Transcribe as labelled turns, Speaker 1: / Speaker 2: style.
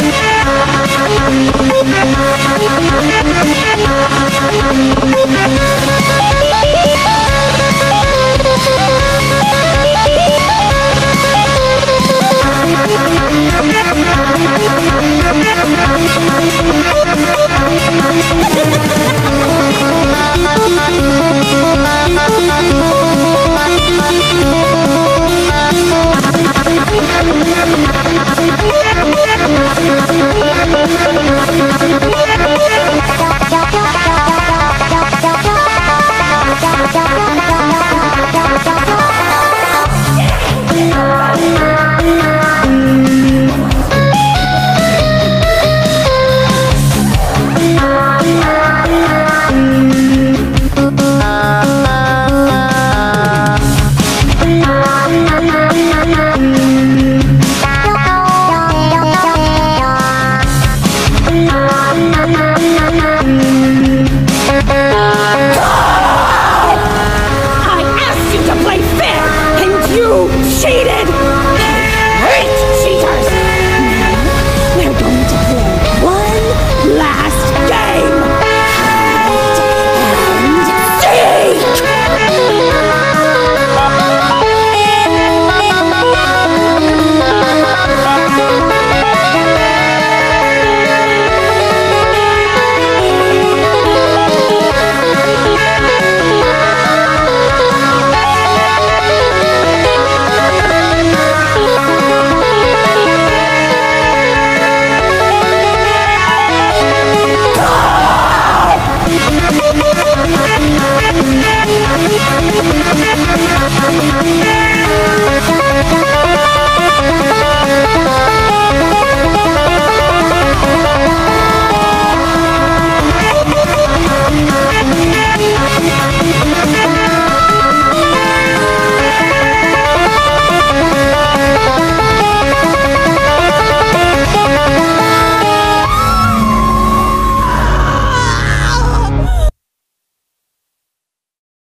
Speaker 1: Thank you.
Speaker 2: cheated!
Speaker 1: Thank you.